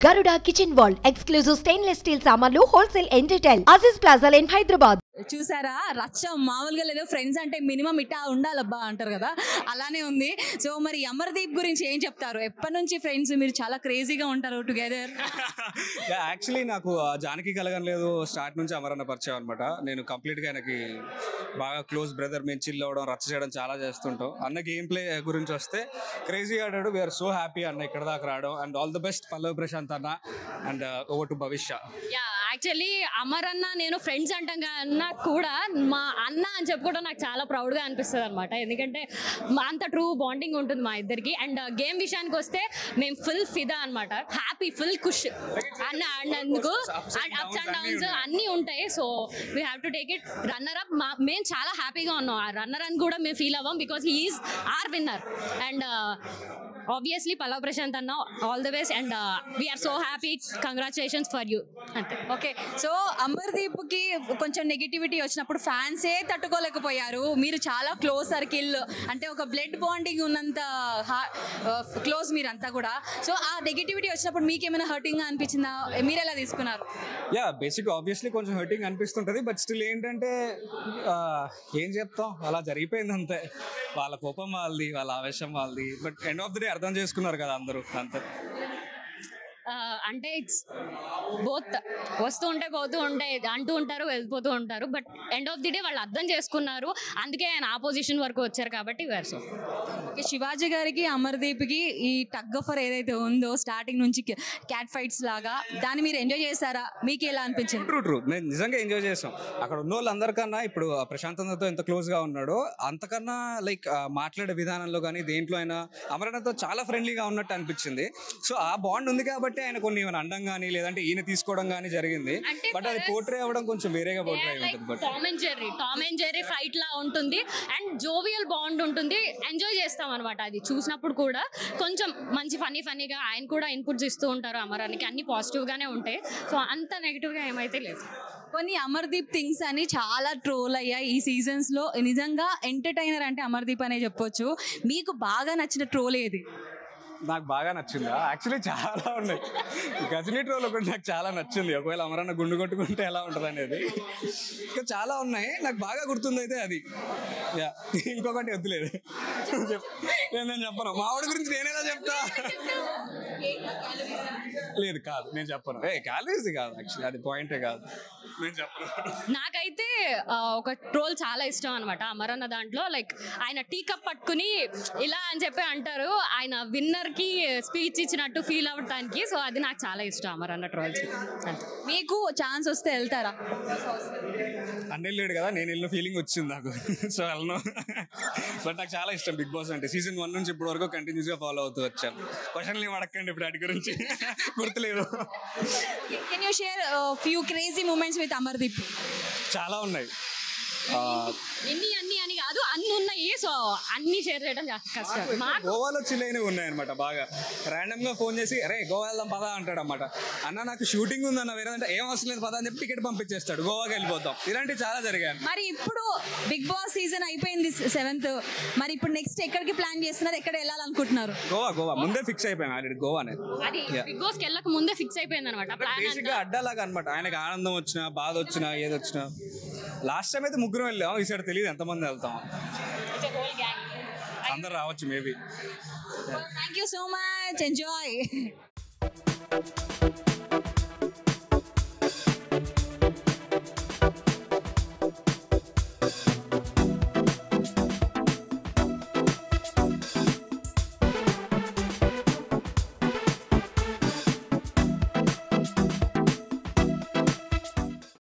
Garuda kitchen wall exclusive stainless steel సామాన్లు wholesale and retail Aziz plaza in Hyderabad చూసారా? రచ్చ మామూలుగా లేదు. ఫ్రెండ్స్ అంటే మినిమం ఇట్టా ఉండాలబ్బా అంటారు కదా. అలానే ఉంది. సో మరి అమర్దీప్ గురించి ఏం చెప్తారు? ఎప్పటి నుంచి ఫ్రెండ్స్ మీరు చాలా క్రేజీగా ఉంటారు టుగెదర్? యాక్చువల్లీ నాకు ఆ జానకి కలగలేదు స్టార్ట్ నుంచి అమరన్న పరిచయం అనమాట నేను కంప్లీట్గా ఆయనకి బాగా క్లోజ్ బ్రదర్ మేము చిల్ అవ్వడం రచ్చ చేయడం చాలా చేస్తుంటాం. అన్న గేమ్ ప్లే గురించి వస్తే క్రేజీ ఆడాడు. వీఆర్ సో హ్యాపీ అన్న ఇక్కడ దాకా రావడం. And all the best Pallavi Prashanth అన్న. And over to Bhavishya. Yeah actually Amar అన్న నేను ఫ్రెండ్స్ అంటాం కన్నా కూడా మా అన్న అని చెప్పుకోవడం నాకు చాలా ప్రౌడ్గా అనిపిస్తుంది అనమాట ఎందుకంటే మా అంత ట్రూ బాండింగ్ ఉంటుంది మా ఇద్దరికి. అండ్ గేమ్ విషయానికి వస్తే మేము ఫుల్ ఫిదా అనమాట హ్యాపీ ఫుల్ ఖుష్ అన్న అన్నందుకు and అప్స్ అండ్ డౌన్స్ అన్నీ ఉంటాయి. So we have to take it runner up మా మేము చాలా హ్యాపీగా ఉన్నాం. ఆ రన్నర్ అని కూడా మేము feel అవ్వం because he is our winner and obviously Pallavi Prashanth అన్న all the best and we are so happy congratulations for you అంతే. ఓకే సో అమర్దీప్కి కొంచెం నెగిటివిటీ వచ్చినప్పుడు ఫ్యాన్సే తట్టుకోలేకపోయారు. మీరు చాలా క్లోజ్ సర్కిల్ అంటే ఒక బ్లడ్ బాండింగ్ ఉన్నంత క్లోజ్ మీరంతా కూడా. సో ఆ నెగిటివిటీ వచ్చినప్పుడు మీకు ఏమైనా హర్టింగ్ అనిపించిందా? మీరు ఎలా తీసుకున్నారు? యా బేసిక్ ఆబ్వియస్లీ కొంచెం హర్టింగ్ అనిపిస్తుంటుంది. బట్ స్టిల్ ఏంటంటే ఏం చెప్తాం? అలా జరిగిపోయింది అంతే. వాళ్ళ కోపం వాళ్ళది వాళ్ళ ఆవేశం వాళ్ళది. But end of the day అర్థం చేసుకున్నారు కదా అందరూ అంతా. అంటే ఇట్స్ బోత్ వస్తూ ఉంటే పోతూ ఉంటే అంటూ ఉంటారు వెళ్ళిపోతూ ఉంటారు but end of the day వాళ్ళు అర్థం చేసుకున్నారు అందుకే ఆయన ఆపోజిషన్ వరకు వచ్చారు కాబట్టి వేర్ సో ఓకే శివాజీ గారికి అమర్దీప్కి ఈ టగ్ ఆఫర్ ఏదైతే ఉందో స్టార్టింగ్ నుంచి క్యాట్ ఫైట్స్ లాగా దాన్ని మీరు ఎంజాయ్ చేశారా? మీకు ఎలా అనిపించింది? ట్రూ ట్రూ మేము నిజంగా ఎంజాయ్ చేసాం అక్కడ ఉన్న వాళ్ళందరికన్నా ఇప్పుడు ఆ ప్రశాంత్ అన్నతో ఎంత క్లోజ్గా ఉన్నాడో అంతకన్నా లైక్ మాట్లాడే విధానంలో కానీ దేంట్లో అయినా అమరణతో చాలా ఫ్రెండ్లీగా ఉన్నట్టు అనిపించింది. సో ఆ బాండ్ ఉంది కాబట్టి ఆయన కొన్ని ఏమైనా అండం కానీ లేదంటే ఈయన తీసుకోవడం కానీ జరిగింది. అంటే బట్ అది పోర్ట్రే అవ్వడం కొంచెం వేరేగా పోర్ట్రే ఉంటుంది but Tom and Jerry Tom and Jerry fight లా ఉంటుంది. అండ్ జోవియల్ బాండ్ ఉంటుంది. ఎంజాయ్ చేస్తాం అనమాట అది. చూసినప్పుడు కూడా కొంచెం మంచి ఫన్నీ ఫన్నీగా ఆయన కూడా ఇన్పుట్స్ ఇస్తూ ఉంటారు అమరానికి. అన్ని పాజిటివ్ గానే ఉంటాయి. సో అంత నెగిటివ్గా ఏమైతే లేదు. కొన్ని అమర్దీప్ థింగ్స్ అని చాలా ట్రోల్ అయ్యాయి ఈ సీజన్స్లో. నిజంగా ఎంటర్టైనర్ అంటే అమర్దీప్ అనే చెప్పొచ్చు. మీకు బాగా నచ్చిన ట్రోల్ ఏది? నాకు బాగా నచ్చింది. యాక్చువల్లీ చాలా ఉన్నాయి. గజనీ ట్రోల్ ఒకటి నాకు చాలా నచ్చింది. ఒకవేళ అమరన్న గుండు కొట్టుకుంటే ఎలా ఉంటుంది అనేది ఇంకా చాలా ఉన్నాయి. నాకు బాగా గుర్తుంది అయితే అది. యా ఇంకొకటి వద్దులేదు. నేను నేను చెప్పను. మా ఆవిడ గురించి నేనేలా చెప్తా? లేదు కాదు. నేను చెప్పను. ఏ క్యాలరీస్ కాదు యాక్చువల్లీ అది పాయింటే కాదు. నేను చెప్పను. నాకైతే ఒక ట్రోల్ చాలా ఇష్టం అనమాట అమరన్న దాంట్లో లైక్ ఆయన టీ కప్ పట్టుకుని ఇలా అని చెప్పి అంటారు. ఆయన విన్నర్కి స్పీచ్ ఇచ్చినట్టు ఫీల్ అవటానికి సో అది నాకు చాలా ఇష్టం అమరన్న ట్రోల్స్ మీకు ఛాన్స్ వస్తే వెళ్తారా? అన్న వెళ్ళాడు కదా నేను వెళ్ళిన ఫీలింగ్ వచ్చింది నాకు. సో వెళ్ళను బట్ నాకు చాలా ఇష్టం బిగ్ బాస్ అంటే. సీజన్ వన్ నుంచి ఇప్పటి వరకు కంటిన్యూస్గా ఫాలో అవుతూ వచ్చాను. క్వశ్చన్లు ఏం అడగండి ఇప్పుడు వాటి గురించి. గుర్తులేదు. Can you share few crazy moments with Amardeep చాలా ఉన్నాయి. ఎన్ని అన్ని అని కాదు అన్ని ఉన్నాయి. సో అన్ని షేర్ చేయడం కష్టం. మాకు గోవాలో చిల్లైనవి ఉన్నాయన్నమాట బాగా. ర్యాండమ్గా ఫోన్ చేసి అరే గోవా వెళ్దాం పదా అంటాడు అనమాట అన్న నాకు షూటింగ్ ఉందన్న వేరే అంటే ఏం అవసరం లేదు పదా అని చెప్పి టికెట్ పంపించేస్తాడు. గోవాకి వెళ్ళిపోతాం. ఇలాంటివి చాలా జరిగాయి. మరి ఇప్పుడు బిగ్ బాస్ సీజన్ అయిపోయింది సెవెంత్ మరి ఇప్పుడు నెక్స్ట్ ఎక్కడికి ప్లాన్ చేస్తున్నారు? ఎక్కడ వెళ్ళాలనుకుంటున్నారు? గోవా గోవా. ముందే ఫిక్స్ అయిపోయాను ఆల్రెడీ గోవానే. అది. బిగ్ బాస్కి వెళ్ళక ముందే ఫిక్స్ అయిపోయింది అనమాట అడ్డాలాగా అనమాట ఆయనకి ఆనందం వచ్చినా బాధ వచ్చినా ఏది వచ్చినా లాస్ట్ టైం అయితే ముగ్గురు వెళ్ళాం ఈసారి తెలియదు ఎంతమంది వెళ్తాం. అందరు రావచ్చు maybe thank you so much enjoy